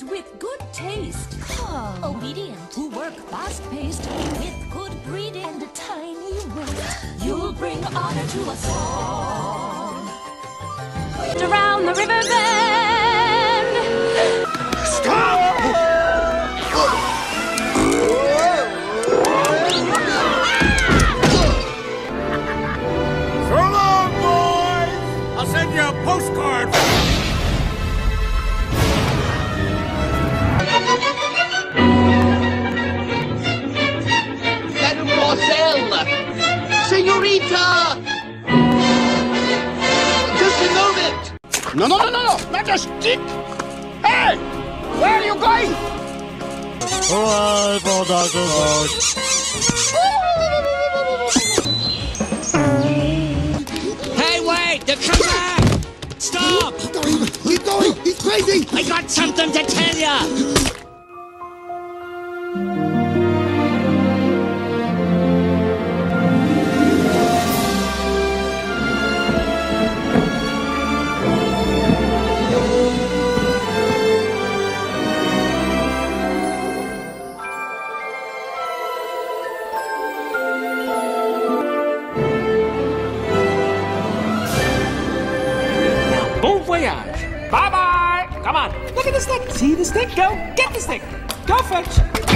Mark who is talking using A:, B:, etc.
A: cooks with good taste.
B: Obedient.
A: Who work fast-paced with good breeding and a tiny waist. You'll bring honor to us all.
B: Around the river bend.
C: So long, boys! I'll send you a postcard.
D: Mademoiselle! Senorita! Just a moment!
C: No, no, no, no, no! Not a stick! Hey! Where are you going?
E: Hey, wait! They're coming back! Stop!
D: Keep going! Keep going! He's crazy!
E: I got something to tell you!
F: Bon voyage. Bye bye. Come on. Look at the stick. See the stick? Go. Get the stick. Go fetch.